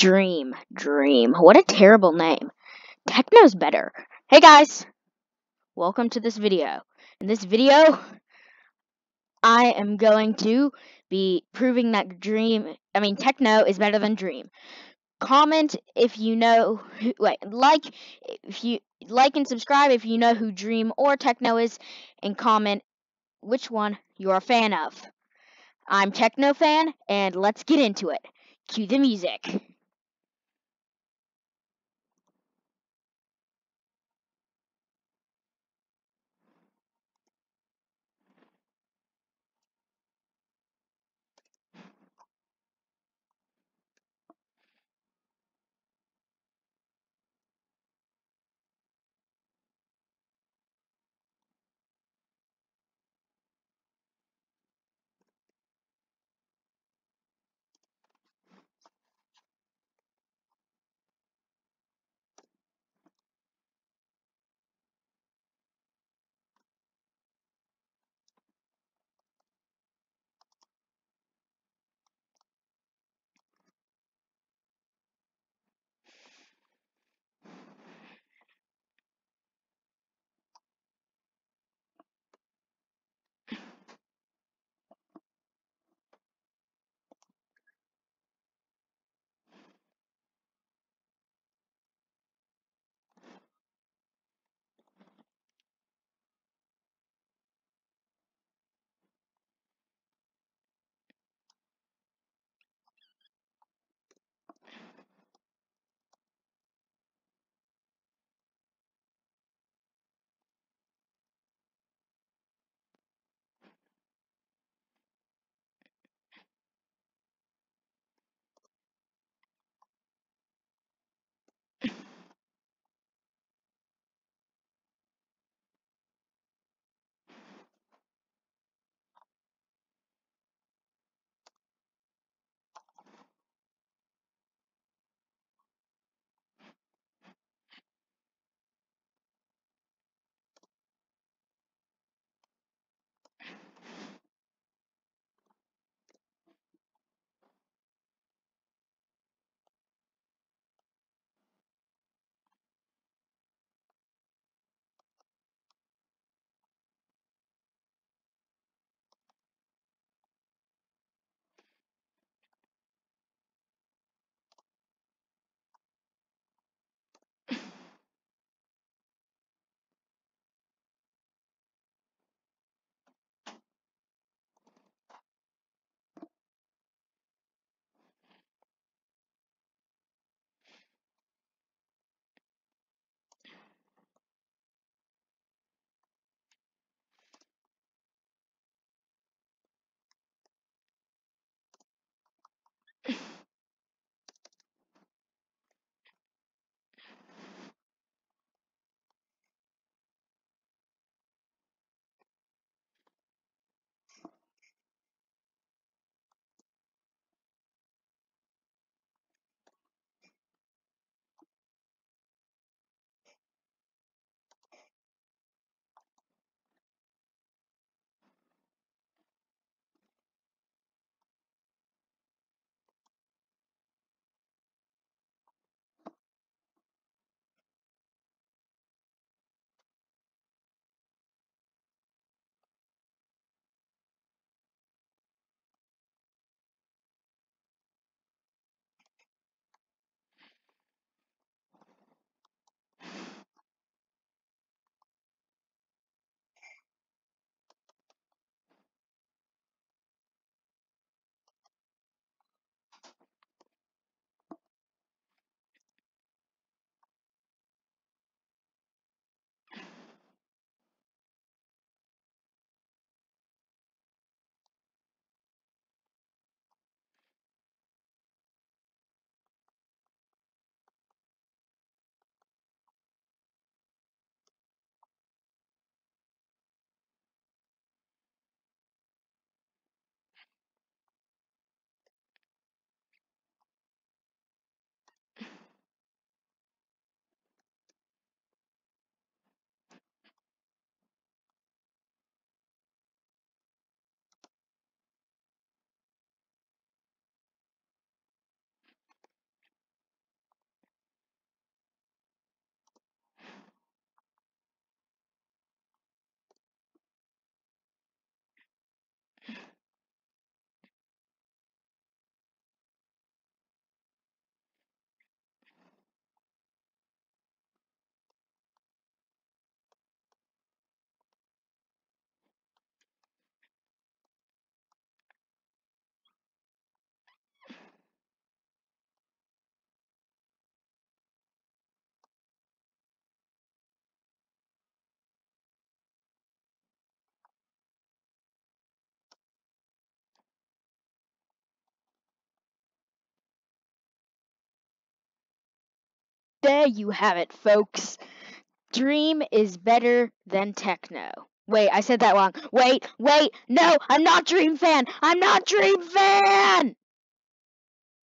Dream. Dream. What a terrible name. Techno's better. Hey guys! Welcome to this video. In this video, I am going to be proving that Dream, I mean Techno is better than Dream. Comment if you know, wait, like if you like and subscribe if you know who Dream or Techno is, and comment which one you're a fan of. I'm Techno fan, and let's get into it. Cue the music. There you have it, folks. Dream is better than techno. Wait, I said that wrong. Wait, wait, no, I'm not Dream fan. I'm not Dream fan.